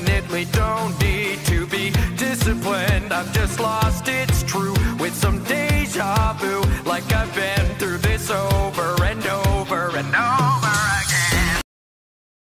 definitely don't need to be disciplined. I've just lost, it's true,